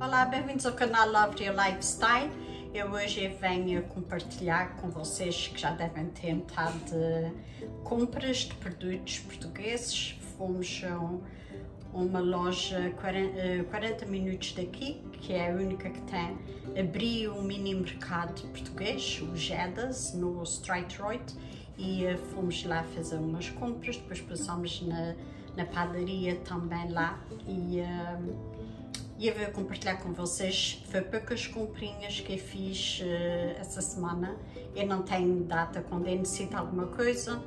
Olá, bem-vindos ao canal Love Your Lifestyle. Eu hoje venho compartilhar com vocês que já devem ter notado de compras de produtos portugueses. Fomos a uma loja 40, 40 minutos daqui, que é a única que tem. Abri um mini mercado português, o Jedas, no Road e uh, fomos lá fazer umas compras. Depois passamos na, na padaria também lá e. Uh, e eu vou compartilhar com vocês. Foi poucas comprinhas que fiz uh, essa semana. Eu não tenho data quando eu necessito alguma coisa.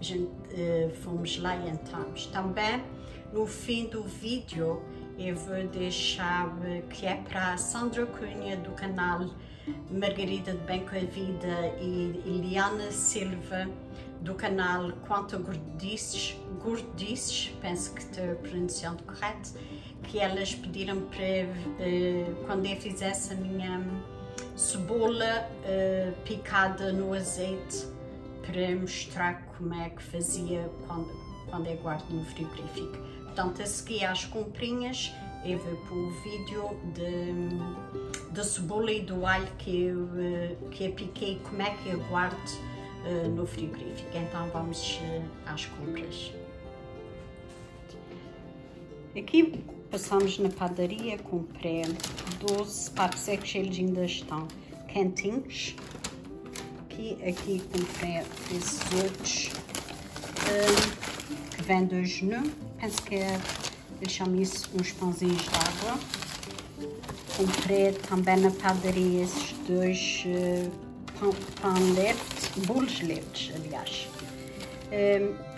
A gente uh, fomos lá e entramos. Também no fim do vídeo eu vou deixar que é para Sandra Cunha do canal Margarida de Bem com a Vida e Eliana Silva do canal Quanto Gordices, Gordices, penso que estou pronunciando correto que elas pediram para uh, quando eu fizesse a minha cebola uh, picada no azeite para mostrar como é que fazia quando, quando eu guardo no frigorífico. Portanto, a seguir às comprinhas, eu vou para o vídeo de, de cebola e do alho que eu, uh, que eu piquei, como é que eu guardo no frigorífico. Então vamos às compras. Aqui Passamos na padaria, comprei 12 papsecos, eles ainda estão quentinhos. Aqui, aqui comprei esses outros um, que vêm do Genu. Penso que é, eles chamam isso uns pãozinhos de água. Comprei também na padaria esses dois uh, pão, pão lete, bolos leves, aliás. Um,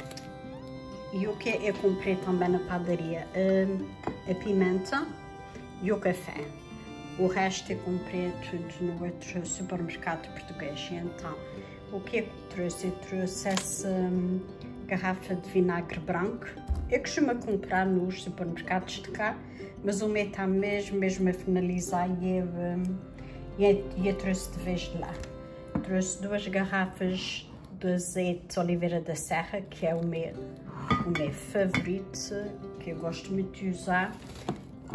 e o que eu comprei também na padaria? A, a pimenta e o café. O resto eu comprei tudo no outro supermercado português. Então, o que eu trouxe? Eu trouxe essa um, garrafa de vinagre branco. Eu costumo comprar nos supermercados de cá, mas o meu está mesmo, mesmo a finalizar e eu, um, eu, eu trouxe de vez de lá. Trouxe duas garrafas de azeite de oliveira da serra, que é o meu o meu favorito, que eu gosto muito de usar.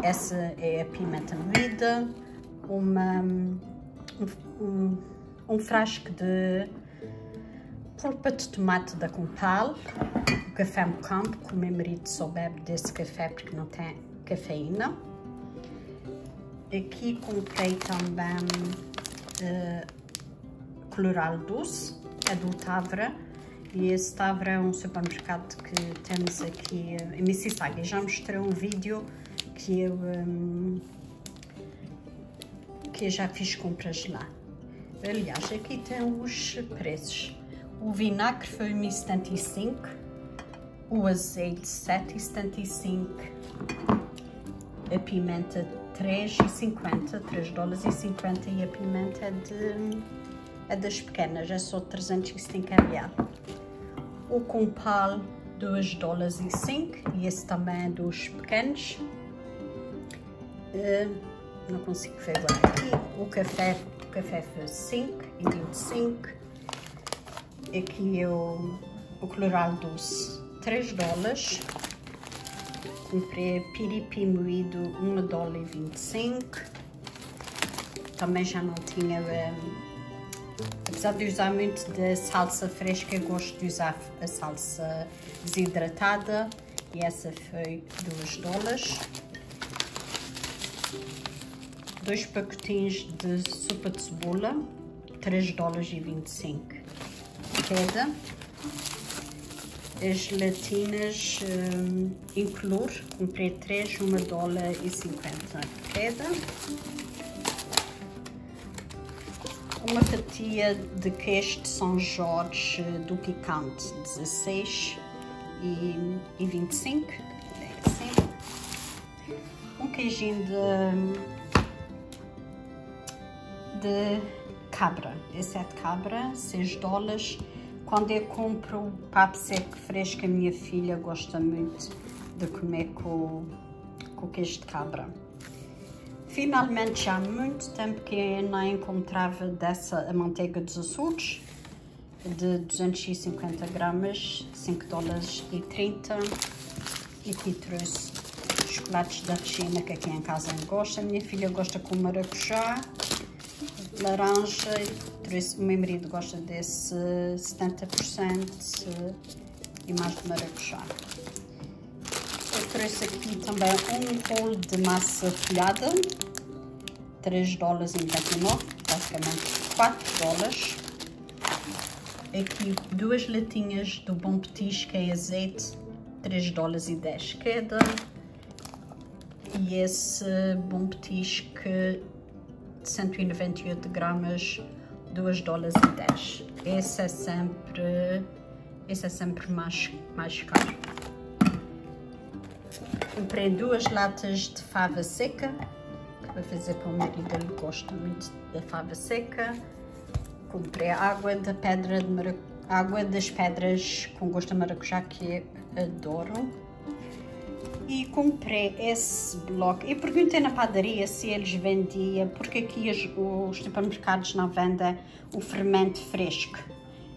Essa é a pimenta moída, uma, um, um, frasco de polpa de tomate da Compal, o café Mocampo, que o meu marido só bebe desse café porque não tem cafeína. Aqui comprei também uh, coloral doce, é do Tavra, e esse Tavra é um supermercado que temos aqui em Mississauga. Já mostrei um vídeo que eu, um, que eu já fiz compras lá. Aliás, aqui tem os preços. O vinagre foi 1,75, o azeite 7,75, a pimenta 3,50, 3 dólares e 50 e a pimenta de, é das pequenas, é só 370 reais o compal 2 dólares e 5 e esse também é dos pequenos. Uh, não consigo ver agora aqui. O café, o café foi 5 e 25. Aqui é o, o coloral doce 3 dólares. Comprei piripi moído 1 dólar e 25. Também já não tinha um, Apesar de usar muito da salsa fresca, gosto de usar a salsa desidratada e essa foi 2 dólares. Dois pacotinhos de sopa de cebola, 3 dólares e 25 cada. As gelatinas um, incolor, comprei 3, 1 dólar e 50 cada. Uma fatia de queijo de São Jorge do picante, 16 e, e 25, é assim. Um queijinho de, de cabra, esse é de cabra, 6 dólares. Quando eu compro papo seco fresco, a minha filha gosta muito de comer com, com queijo de cabra. Finalmente, há muito tempo que não encontrava dessa manteiga dos açudes, de 250 gramas, 5 dólares e 30. E aqui trouxe chocolates da China que aqui em casa gosta. Minha filha gosta com maracujá, laranja. Trouxe, o meu marido gosta desse 70% e mais de maracujá. Trouxe aqui também um rolo de massa folhada, 3 dólares e 99, basicamente 4 dólares. Aqui duas latinhas do Bom Petisco é azeite, 3 dólares e 10 cada. E esse Bom Petisco de 198 gramas, 2 dólares e 10. Esse é sempre, esse é sempre mais, mais caro. Comprei duas latas de fava seca, vou fazer para o marido, ele gosta muito da fava seca. Comprei água da pedra de marac... água das pedras com gosto de maracujá, que adoro. E comprei esse bloco. E perguntei na padaria se eles vendiam, porque aqui os, os supermercados não vendem o fermento fresco.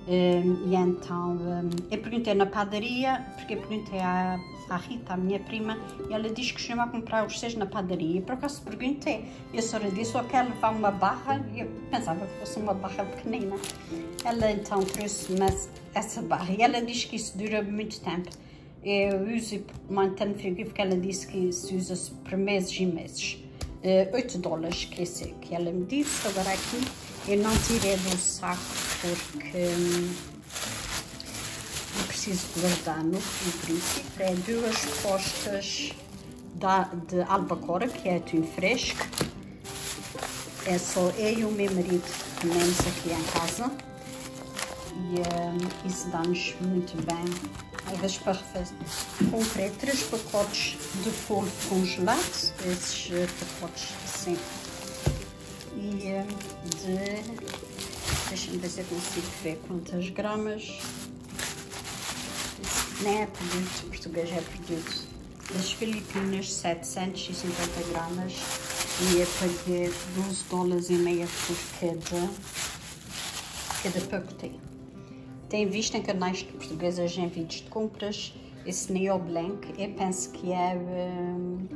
Um, e então um, eu perguntei na padaria, porque eu perguntei à, à Rita, a minha prima, e ela disse que costuma comprar os seis na padaria. E por acaso perguntei, e a senhora disse: só quer levar uma barra, e eu pensava que fosse uma barra pequenina. Ela então trouxe-me essa barra, e ela diz que isso dura muito tempo. Eu uso mantendo frigorífico, ela disse que se usa por meses e meses. Uh, 8 dólares que, esse, que ela me disse, agora aqui eu não tirei do saco porque hum, preciso guardar no frigorífico. É duas postas da, de albacora, que é atum fresco. É só eu e o meu marido comemos aqui em casa. E um, isso dá-nos muito bem. Às para refazer. Comprei três pacotes de forno congelado, esses uh, pacotes assim de. Deixa-me ver se eu consigo ver quantas gramas. Não é produto português, é produto das Filipinas, 750 gramas. E eu paguei 12 dólares e meia por cada, cada pacotinho. Tem visto em canais portugueses em vídeos de compras esse Neo Blank. Eu penso que é. Um,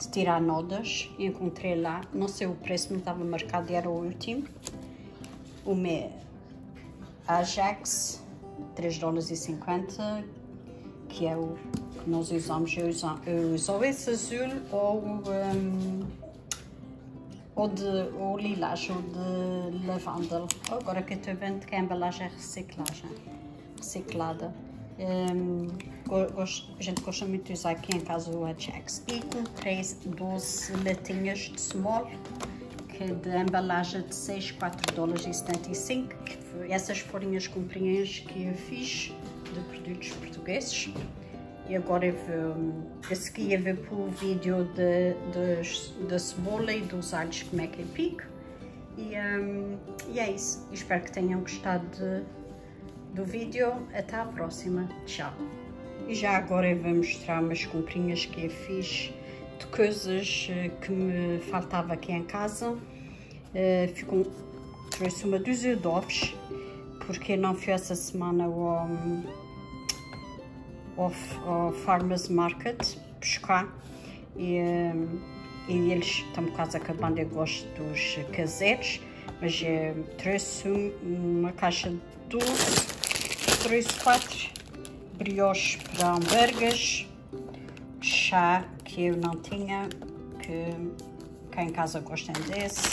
de tirar nodas. Encontrei lá, não sei o preço, não estava marcado, era o último. O meu Ajax, 3 dólares e 50, que é o que nós usamos. Eu uso, eu uso esse azul ou, um, ou, de, ou lilás ou de lavanda. Agora que estou vendo que a embalagem é reciclagem, reciclada. Um, gosto, a gente gosta muito de usar aqui em casa o Ajax. E comprei 12 latinhas de small, que é de embalagem de 6, 4 dólares e 75. Essas foram as comprinhas que eu fiz de produtos portugueses. E agora eu vou, a seguir eu vou para o vídeo de, de, da cebola e dos alhos como é que eu pico. E, um, e é isso. Espero que tenham gostado de do vídeo. Até à próxima. Tchau. E já agora eu vou mostrar umas comprinhas que eu fiz de coisas eh, que me faltava aqui em casa. Uh, trouxe uma dúzia de ovos, porque não fui essa semana ao, ao, ao Farmers Market buscar. E, um, e eles estão quase acabando, eu gosto dos caseiros, mas uh, trouxe uma caixa de doce trouxe quatro brioches para hambúrgueres, chá que eu não tinha, que cá em casa gostam desse.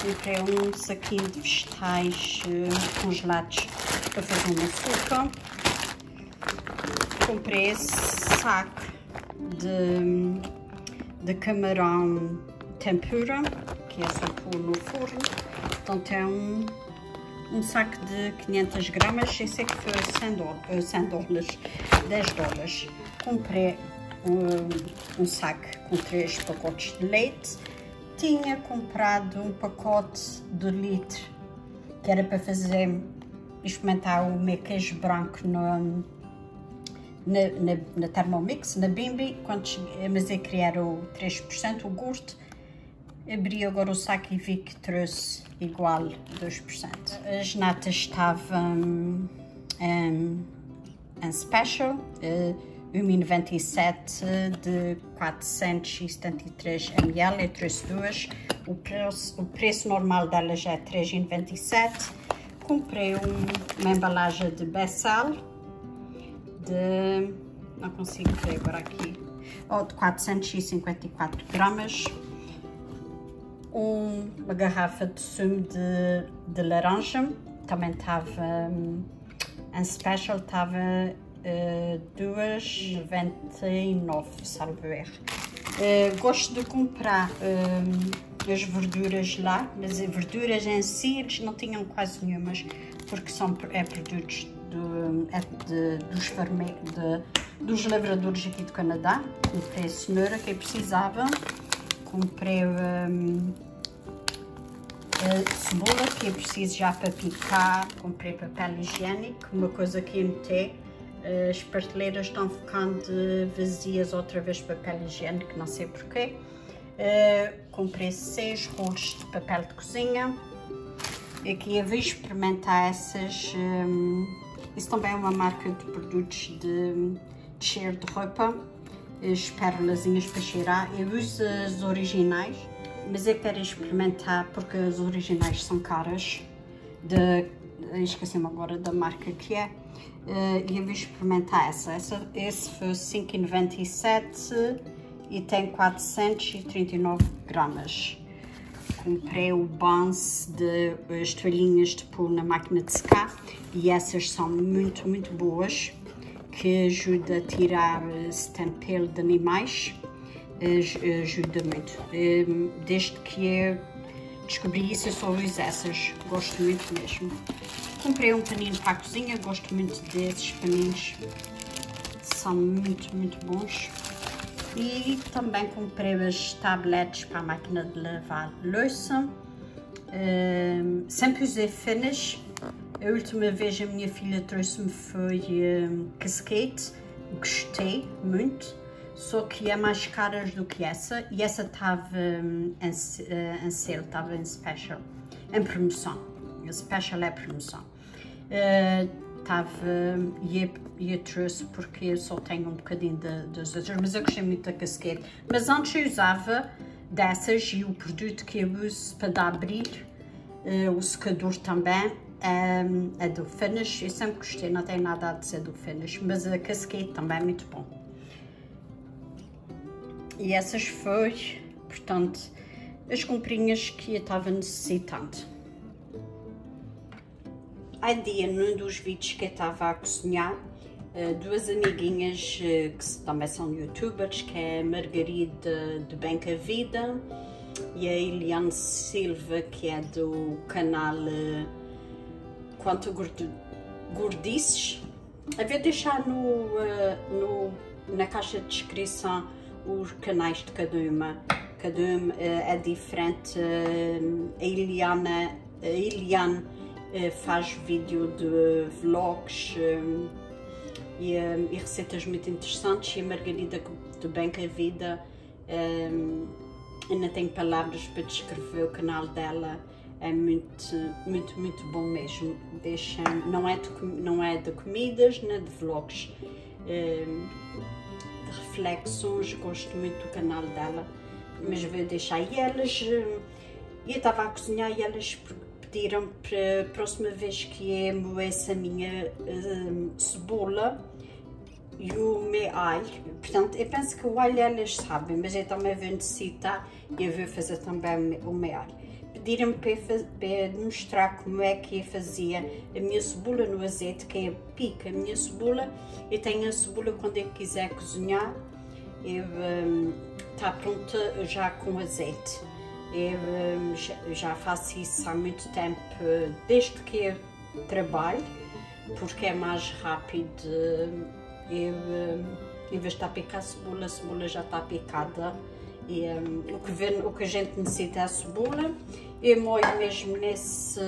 Comprei um saquinho de vegetais uh, congelados para fazer um açúcar. Comprei esse saco de, de camarão tempura, que é só pôr no forno. Então tem um um saco de 500 gramas, esse é que foi 100 dólares, 10 dólares. Comprei um, um saco com 3 pacotes de leite. Tinha comprado um pacote de litro, que era para fazer, experimentar o meu queijo branco no, na, na, na Thermomix, na Bimbi, quando cheguei, mas eu queria o 3%, o gosto. Abri agora o saco e vi que trouxe igual 2%. As natas estavam um, em special, uh, 1,97 de 473 ml, eu trouxe duas. O preço, o preço normal delas é 3,97. Comprei um, uma embalagem de Bessal de, não consigo ver agora aqui, oh, de 454 gramas. Um, uma garrafa de sumo de, de laranja, também estava um, em special, estava uh, 2,99, salvo erro. Uh, gosto de comprar uh, as verduras lá, mas as verduras em si eles não tinham quase nenhumas, porque são é, produtos do, é de, dos, farme, de, dos lavradores aqui do Canadá. Comprei a cenoura que eu precisava, comprei um, a cebola que eu preciso já para picar, comprei papel higiênico, uma coisa que eu notei as prateleiras estão ficando vazias outra vez papel higiênico, não sei porquê. Uh, comprei seis rolos de papel de cozinha. Aqui eu vou experimentar essas. Um, isso também é uma marca de produtos de, de cheiro de roupa. As pérolazinhas para cheirar. Eu uso as originais, mas eu quero experimentar porque as originais são caras. De, esqueci-me agora da marca que é uh, e eu vou experimentar essa. essa esse foi 5,97 e tem 439 gramas. Comprei o Bans de as toalhinhas de pôr na máquina de secar e essas são muito, muito boas que ajuda a tirar pele de animais ajuda muito. Eh, desde que eu descobri isso, eu só uso essas. Gosto muito mesmo. Comprei um paninho para a cozinha, gosto muito desses paninhos, são muito, muito bons. E também comprei as tabletes para a máquina de lavar louça. Sempre usei finish. A última vez a minha filha trouxe-me foi um, casquete, gostei muito, só que é mais caras do que essa e essa estava um, em, uh, em sale, estava em special, em promoção. A special é promoção uh, e, e eu trouxe porque eu só tenho um bocadinho das outras, mas eu gostei muito da casquete. Mas antes eu usava dessas e o produto que eu uso para dar brilho, uh, o secador também, um, é do Finish, eu sempre gostei, não tem nada a dizer do Finish, mas a casquete também é muito bom. E essas foi, portanto, as comprinhas que eu estava necessitando. Há dia, num dos vídeos que eu estava a cozinhar, eh, duas amiguinhas eh, que também são youtubers, que é a Margarida de Bem a Vida e a Eliane Silva, que é do canal eh, Quanto Gordices. Eu vou deixar no, no, na caixa de descrição os canais de cada uma. Cada uma é diferente. A Eliana, a Eliane eh, faz vídeo de vlogs eh, e, eh, e, receitas muito interessantes e a Margarida do Bem com a Vida ainda tem palavras para descrever o canal dela é muito, muito, muito bom mesmo. Deixa, não, é de, não é de comidas, nem de vlogs, de reflexões. Gosto muito do canal dela, mas vou deixar. E elas, eu estava a cozinhar e elas pediram para a próxima vez que eu moesse a minha uh, cebola e o meu alho. Portanto, eu penso que o alho elas sabem, mas eu também vou necessitar e eu vou fazer também o meu alho. Pediram-me para, para mostrar como é que eu fazia a minha cebola no azeite, que eu pico a minha cebola. Eu tenho a cebola quando eu quiser cozinhar, eu, um, está pronta já com azeite. Eu hum, já faço isso há muito tempo, desde que eu trabalho, porque é mais rápido. Eu, hum, em vez de estar a picar a cebola, a cebola já está picada. E, um, o, que vem, o que a gente necessita é a cebola. Eu molho mesmo nesse,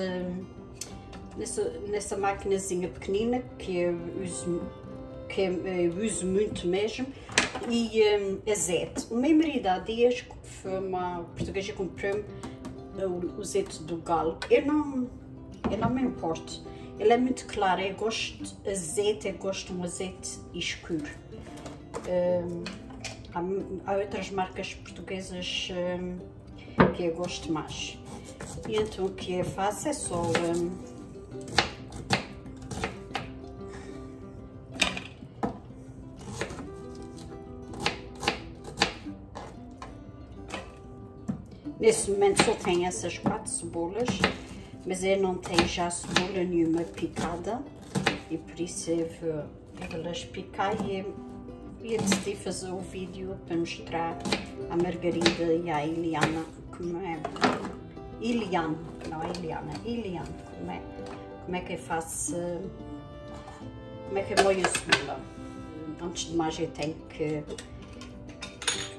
nessa, nessa maquinazinha pequenina que eu uso, que eu uso muito mesmo e um, azeite. O meu marido há dias foi uma portuguesa comprou o azeite do galo. Eu não, eu não me importo. Ele é muito claro, eu gosto de azeite, eu gosto de um azeite escuro. Um, há, há, outras marcas portuguesas um, que eu gosto mais. E então o que eu faço é só um, Nesse momento só tem essas quatro cebolas, mas eu não tenho já cebola nenhuma picada e por isso eu vou, eu vou las picar e eu decidi fazer o vídeo para mostrar à Margarida e à Iliana como é. Iliana, não é Iliana, Iliana, como é, como é que eu faço, como é que eu molho a cebola. Antes de mais eu tenho que,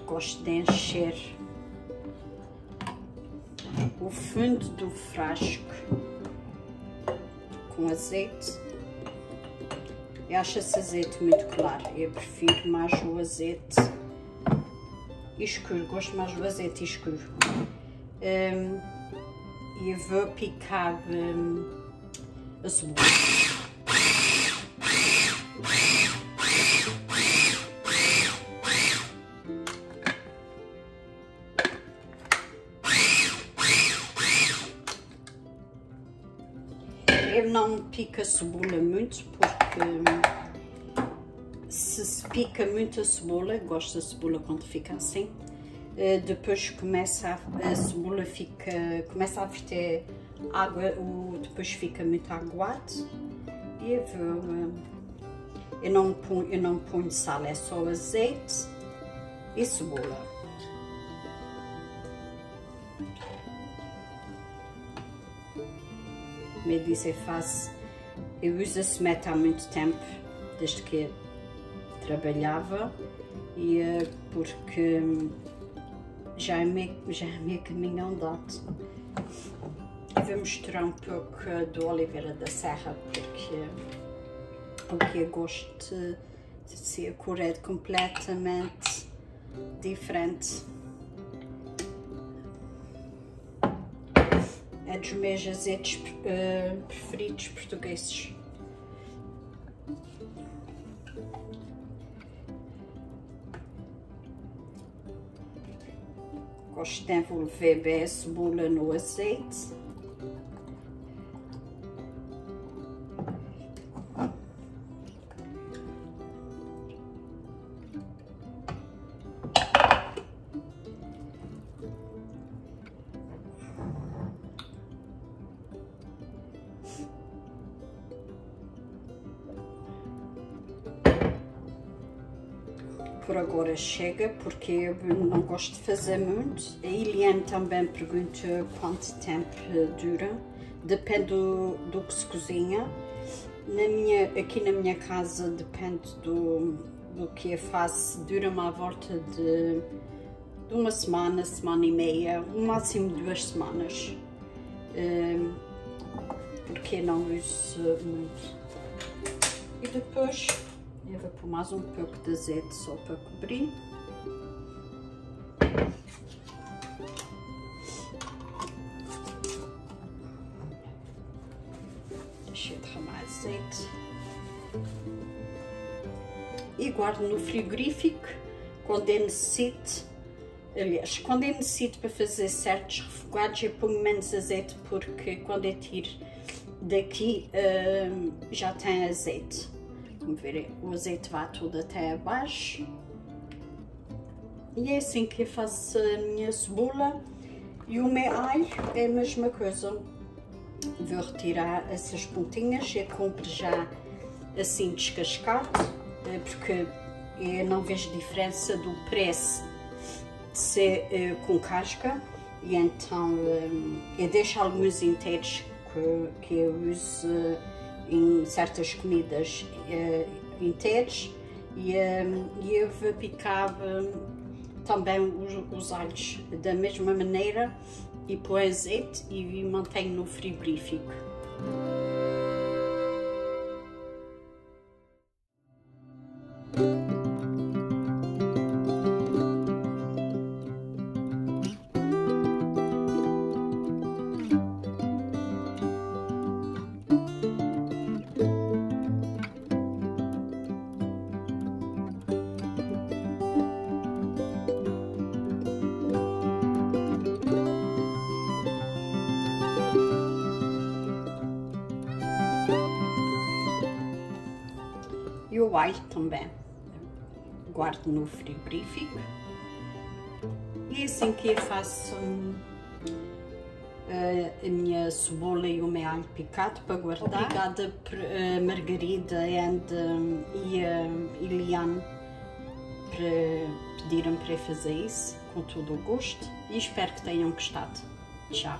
gosto de encher o fundo do frasco com azeite. Eu acho esse azeite muito claro, eu prefiro mais o azeite escuro, gosto mais do azeite escuro. Um, e eu vou picar um, a cebola. não pica a cebola muito porque se se pica muito a cebola, gosto da cebola quando fica assim, eh, depois começa a, a cebola fica, começa a verter água, o, depois fica muito aguado e eu, eh, eu, não ponho, eu não ponho sal, é só azeite e cebola. eu disse, faço, eu uso a semeta há muito tempo, desde que trabalhava, e eh, porque já é meio, já é meio caminho andado. Eu vou misturar um pouco do Oliveira da Serra, porque o que eu gosto de ser a cor é completamente diferente. Dos meus azeites uh, preferidos portugueses. Gosto de envolver bem a cebola no azeite. Chega, porque eu não gosto de fazer muito. A Eliane também pergunta quanto tempo dura. Depende do, do que se cozinha. Na minha, aqui na minha casa depende do, do que eu faço. Dura-me à volta de, de, uma semana, semana e meia, no máximo duas semanas. Um, porque não uso muito. E depois eu vou pôr mais um pouco de azeite só para cobrir. Deixa eu derramar azeite. E guardo no frigorífico quando eu necessito. Aliás, quando eu necessito para fazer certos refogados, eu ponho menos azeite porque quando eu tiro daqui hum, já tem azeite. Como verem, o azeite vai tudo até abaixo. E é assim que eu faço a minha cebola. E o meu alho é a mesma coisa. Vou retirar essas pontinhas. Eu compro já assim descascado, eh, porque eu não vejo diferença do preço de ser uh, com casca. E então um, eu deixo alguns inteiros que, que eu uso em certas comidas eh, inteiras e, ehm, e eu picava também os, os alhos da mesma maneira e põe azeite e mantenho no frigorífico. Também. Guardo no frigorífico. E assim que eu faço uh, a minha cebola e o meu alho picado para guardar. Obrigada por, uh, Margarida and, um, e uh, Eliane por pedirem para fazer isso com todo o gosto e espero que tenham gostado. Tchau!